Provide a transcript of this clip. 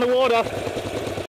On the water.